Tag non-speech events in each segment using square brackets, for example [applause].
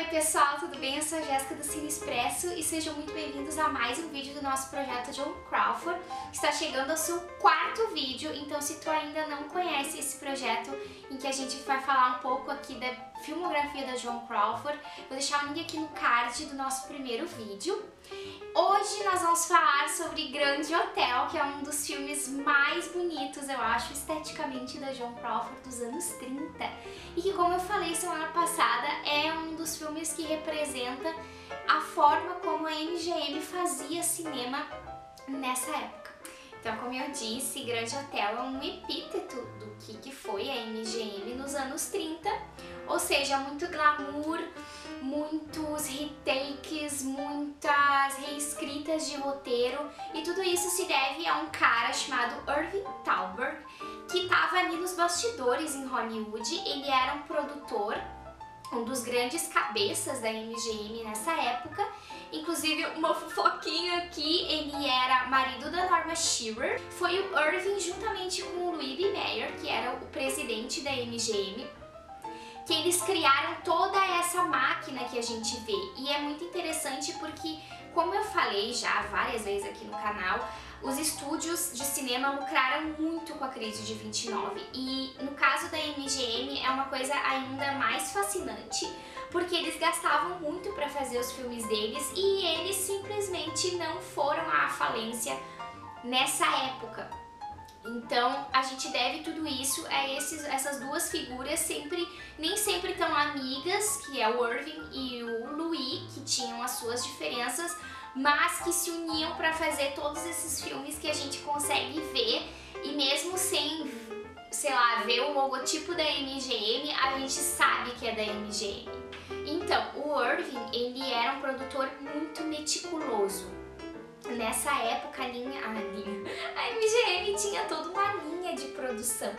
Oi pessoal, tudo bem? Eu sou a Jéssica do Cine Expresso e sejam muito bem-vindos a mais um vídeo do nosso projeto John Crawford. Está chegando ao seu quarto vídeo, então se tu ainda não conhece esse projeto em que a gente vai falar um pouco aqui da filmografia da John Crawford, vou deixar o link aqui no card do nosso primeiro vídeo. Hoje nós vamos falar sobre Grande Hotel, que é um dos filmes mais bonitos, eu acho, esteticamente da John Crawford dos anos 30. E que, como eu falei semana passada, é um dos filmes que representa a forma como a MGM fazia cinema nessa época. Então, como eu disse, Grande Hotel é um epíteto do que, que foi a MGM nos anos 30, ou seja, muito glamour, muitos retakes, muitas reescritas de roteiro e tudo isso se deve a um cara chamado Irving Thalberg que estava ali nos bastidores em Hollywood. Ele era um produtor, um dos grandes cabeças da MGM nessa época. Inclusive, uma fofoquinha aqui, ele era marido da Norma Shearer. Foi o Irving, juntamente com o Louis B. Mayer, que era o presidente da MGM, que eles criaram toda essa máquina que a gente vê. E é muito interessante porque, como eu falei já várias vezes aqui no canal, os estúdios de cinema lucraram muito com a crise de 29 e no caso da MGM é uma coisa ainda mais fascinante porque eles gastavam muito para fazer os filmes deles e eles simplesmente não foram à falência nessa época. Então a gente deve tudo isso a esses, essas duas figuras sempre, nem sempre tão amigas, que é o Irving e o Louis, que tinham as suas diferenças, mas que se uniam para fazer todos esses filmes que a gente consegue ver e mesmo sem, sei lá, ver o logotipo da MGM, a gente sabe que é da MGM. Então, o Irving, ele era um produtor muito meticuloso nessa época a linha, a linha, a MGM tinha toda uma linha de produção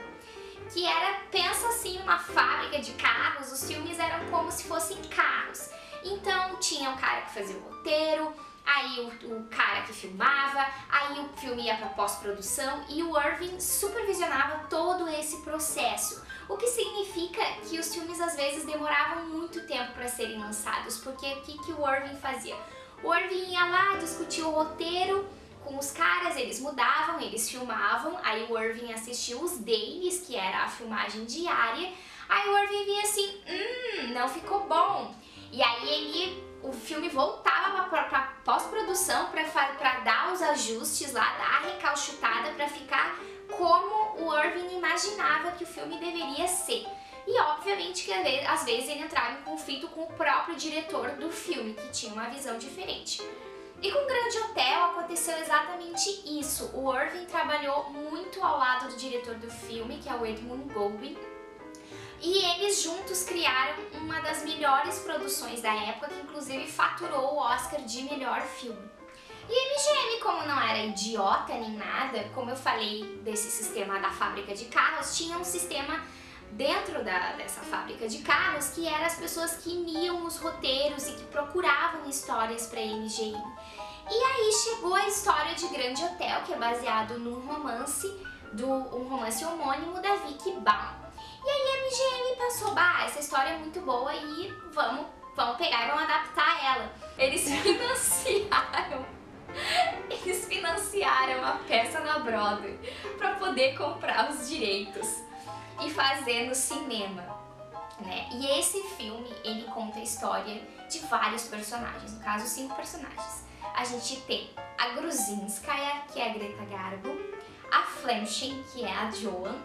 que era, pensa assim, uma fábrica de carros, os filmes eram como se fossem carros. Então tinha um cara que fazia o roteiro, aí o, o cara que filmava, aí o filme ia para pós-produção e o Irving supervisionava todo esse processo. O que significa que os filmes às vezes demoravam muito tempo para serem lançados, porque o que, que o Irving fazia? O Irving ia lá, discutia o roteiro com os caras, eles mudavam, eles filmavam, aí o Irving assistia os dailies, que era a filmagem diária, aí o Irving via assim, hum, não ficou bom. E aí ele, o filme voltava para pós-produção para dar os ajustes lá, dar a recalchutada para ficar como o Irving imaginava que o filme deveria ser. E obviamente que às vezes ele entrava em conflito com o próprio diretor do filme, que tinha uma visão diferente. E com o Grande Hotel aconteceu exatamente isso. O Irving trabalhou muito ao lado do diretor do filme, que é o Edmund Goldwyn, e eles juntos criaram uma das melhores produções da época, que inclusive faturou o Oscar de melhor filme. E a MGM, como não era idiota nem nada, como eu falei desse sistema da fábrica de carros, tinha um sistema dentro da, dessa fábrica de carros que eram as pessoas que liam os roteiros e que procuravam histórias para a MGM. E aí chegou a história de Grande Hotel, que é baseado num romance, do, um romance homônimo da Vicky Baum. E aí a MGM pensou, bah, essa história é muito boa e vamos, vamos pegar e vamos adaptar ela. Eles [laughs] financiaram eles financiaram a peça na Broadway para poder comprar os direitos e fazer no cinema. Né? E esse filme, ele conta a história de vários personagens, no caso, cinco personagens. A gente tem a Gruzinskaya, que é a Greta Garbo, a Flemchen, que é a Joan,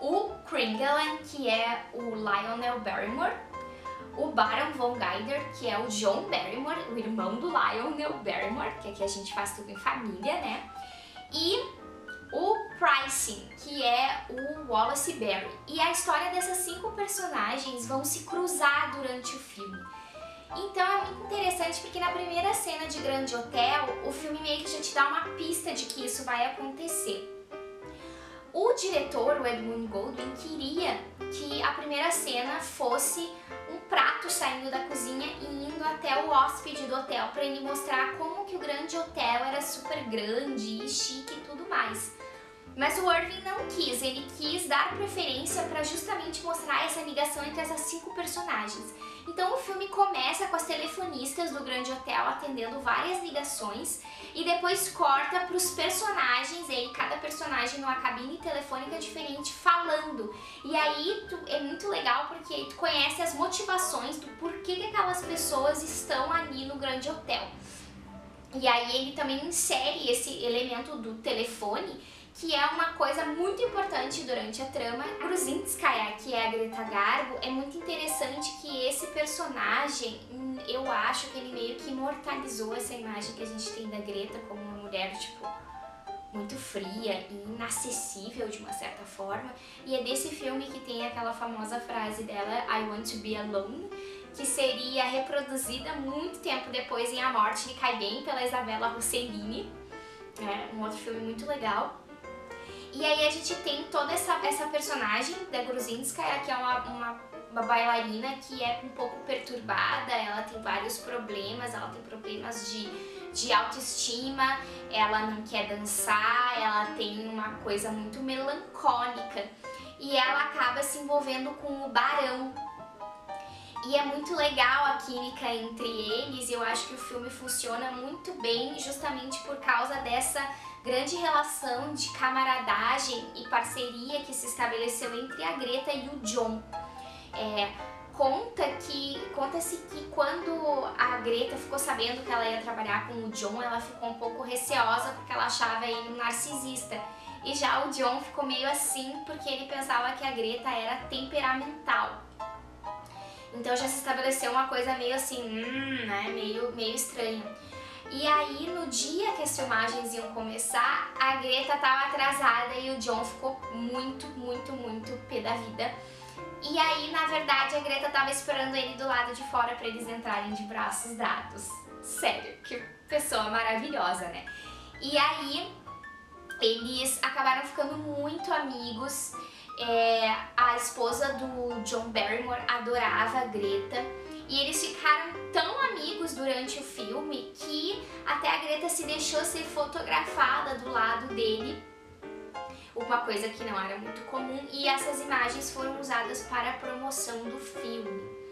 o Kringelen, que é o Lionel Barrymore, o Baron von Geider, que é o John Barrymore, o irmão do Lionel Barrymore, que aqui a gente faz tudo em família, né? E o Pricing, que é o Wallace Berry. E a história dessas cinco personagens vão se cruzar durante o filme. Então é muito interessante porque na primeira cena de Grande Hotel, o filme meio que já te dá uma pista de que isso vai acontecer. O diretor, o Edmund Goldwyn, queria que a primeira cena fosse um prato saindo da cozinha e indo até o hóspede do hotel para ele mostrar como que o grande hotel era super grande e chique e tudo mais. Mas o Irving não quis, ele quis dar preferência para justamente mostrar essa ligação entre essas cinco personagens. Então o filme começa com as telefonistas do grande hotel atendendo várias ligações e depois corta para os personagens, e aí cada personagem numa cabine telefônica diferente falando. E aí tu, é muito legal porque tu conhece as motivações do porquê que aquelas pessoas estão ali no grande hotel. E aí ele também insere esse elemento do telefone que é uma coisa muito importante durante a trama. Gruzinskaya, que é a Greta Garbo, é muito interessante que esse personagem, hum, eu acho que ele meio que imortalizou essa imagem que a gente tem da Greta como uma mulher, tipo, muito fria e inacessível de uma certa forma. E é desse filme que tem aquela famosa frase dela, I want to be alone, que seria reproduzida muito tempo depois em A Morte de Cai Bem, pela Isabella Rossellini. É um outro filme muito legal. E aí a gente tem toda essa, essa personagem da Gruzinskaya, que é uma, uma, uma bailarina que é um pouco perturbada, ela tem vários problemas, ela tem problemas de, de autoestima, ela não quer dançar, ela tem uma coisa muito melancólica. E ela acaba se envolvendo com o barão, e é muito legal a química entre eles, e eu acho que o filme funciona muito bem justamente por causa dessa grande relação de camaradagem e parceria que se estabeleceu entre a Greta e o John. É, conta que conta-se que quando a Greta ficou sabendo que ela ia trabalhar com o John, ela ficou um pouco receosa porque ela achava ele um narcisista. E já o John ficou meio assim porque ele pensava que a Greta era temperamental. Então já se estabeleceu uma coisa meio assim, hum, né, meio, meio estranha. E aí, no dia que as filmagens iam começar, a Greta tava atrasada e o John ficou muito, muito, muito pé da vida. E aí, na verdade, a Greta tava esperando ele do lado de fora para eles entrarem de braços dados. Sério, que pessoa maravilhosa, né? E aí, eles acabaram ficando muito amigos. É, a esposa do John Barrymore adorava a Greta. E eles ficaram tão amigos durante o filme que até a Greta se deixou ser fotografada do lado dele, uma coisa que não era muito comum, e essas imagens foram usadas para a promoção do filme.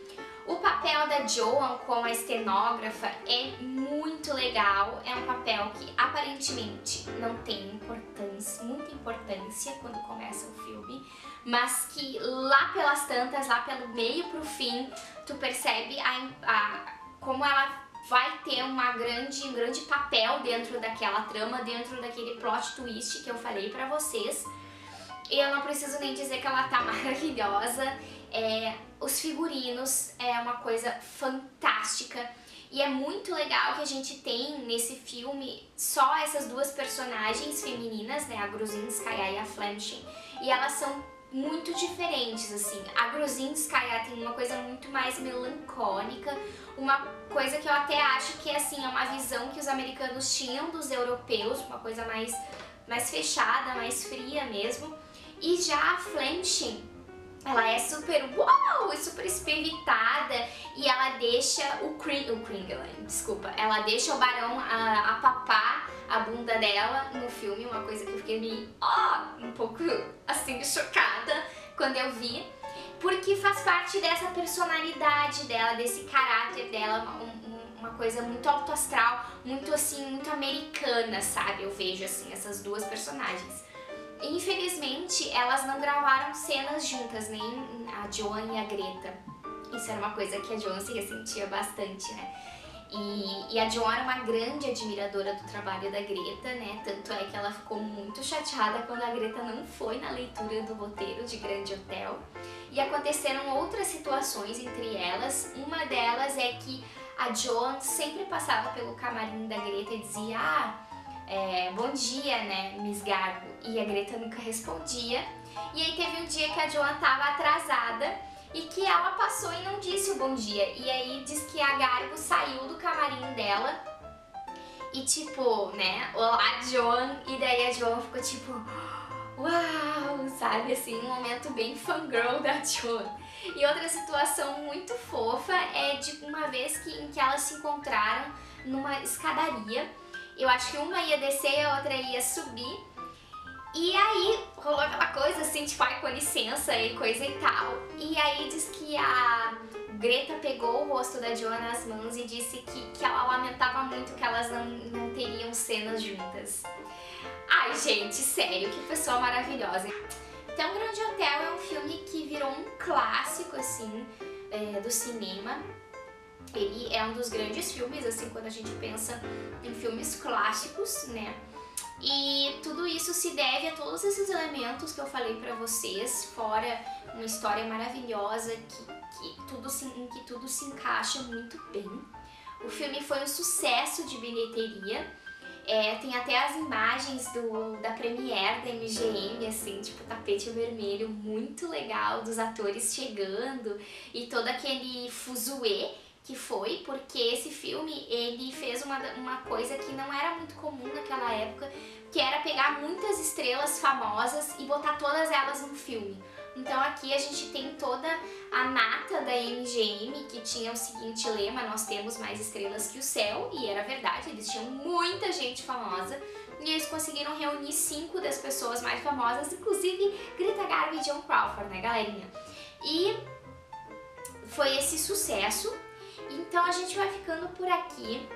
O papel da Joan como a estenógrafa é muito legal, é um papel que aparentemente não tem importância, muita importância quando começa o filme, mas que lá pelas tantas, lá pelo meio pro fim, tu percebe a, a, como ela vai ter uma grande, um grande papel dentro daquela trama, dentro daquele plot twist que eu falei pra vocês. E eu não preciso nem dizer que ela tá [laughs] maravilhosa. É, os figurinos é uma coisa fantástica. E é muito legal que a gente tem nesse filme só essas duas personagens femininas, né, a Gruzinskaya e a Flemchen, e elas são muito diferentes, assim. A Gruzinskaya tem uma coisa muito mais melancólica, uma coisa que eu até acho que, assim, é uma visão que os americanos tinham dos europeus, uma coisa mais, mais fechada, mais fria mesmo. E já a Flemchen, ela é super uau, super espivitada e ela deixa o, Kring, o desculpa, ela deixa o barão a, a papar a bunda dela no filme, uma coisa que eu fiquei meio, oh, um pouco assim, chocada quando eu vi, porque faz parte dessa personalidade dela, desse caráter dela, um, uma coisa muito autoastral, muito assim, muito americana, sabe? Eu vejo assim essas duas personagens. Infelizmente, elas não gravaram cenas juntas, nem a Joan e a Greta. Isso era uma coisa que a Joan se ressentia bastante, né? E, e, a Joan era uma grande admiradora do trabalho da Greta, né? Tanto é que ela ficou muito chateada quando a Greta não foi na leitura do roteiro de Grande Hotel. E aconteceram outras situações entre elas. Uma delas é que a Joan sempre passava pelo camarim da Greta e dizia: Ah, é, bom dia, né, Miss Garbo? E a Greta nunca respondia. E aí teve um dia que a Joan tava atrasada e que ela passou e não disse o bom dia. E aí diz que a Garbo saiu do camarim dela e tipo, né, olá Joan, e daí a Joan ficou tipo, uau, sabe, assim, um momento bem fangirl da Joan. E outra situação muito fofa é de uma vez que, em que elas se encontraram numa escadaria eu acho que uma ia descer e a outra ia subir. E aí rolou aquela coisa assim, tipo, ai, com licença e coisa e tal. E aí diz que a Greta pegou o rosto da Joan nas mãos e disse que, que ela lamentava muito que elas não, não teriam cenas juntas. Ai, gente, sério, que pessoa maravilhosa. Então, Grande Hotel é um filme que virou um clássico, assim, é, do cinema. Ele é um dos grandes filmes, assim, quando a gente pensa em filmes clássicos, né? E tudo isso se deve a todos esses elementos que eu falei pra vocês, fora uma história maravilhosa que, que tudo se, em que tudo se encaixa muito bem. O filme foi um sucesso de bilheteria, é, tem até as imagens do, da premiere da MGM, assim, tipo tapete vermelho, muito legal, dos atores chegando e todo aquele fuzuê que foi, porque esse filme ele fez uma, uma coisa que não era muito comum naquela época, que era pegar muitas estrelas famosas e botar todas elas num filme. Então aqui a gente tem toda a nata da MGM que tinha o seguinte lema, nós temos mais estrelas que o céu, e era verdade, eles tinham muita gente famosa, e eles conseguiram reunir cinco das pessoas mais famosas, inclusive Greta Garbo e John Crawford, né galerinha? E foi esse sucesso, então a gente vai ficando por aqui.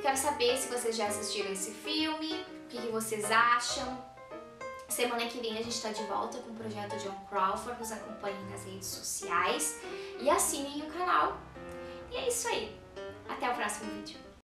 Quero saber se vocês já assistiram esse filme, o que, que vocês acham, Semana que vem a gente está de volta com o projeto John Crawford. Nos acompanhem nas redes sociais e assinem o canal. E é isso aí. Até o próximo vídeo.